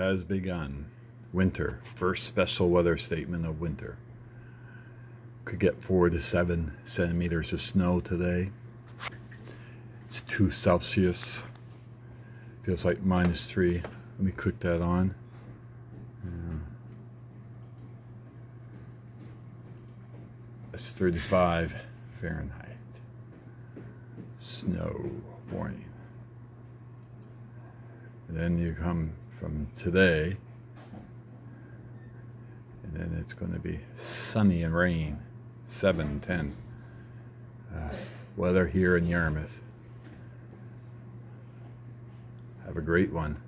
has begun. Winter, first special weather statement of winter. Could get four to seven centimeters of snow today. It's two Celsius. Feels like minus three. Let me click that on. That's 35 Fahrenheit. Snow warning. And then you come from today, and then it's going to be sunny and rain, 7, 10. Uh, weather here in Yarmouth. Have a great one.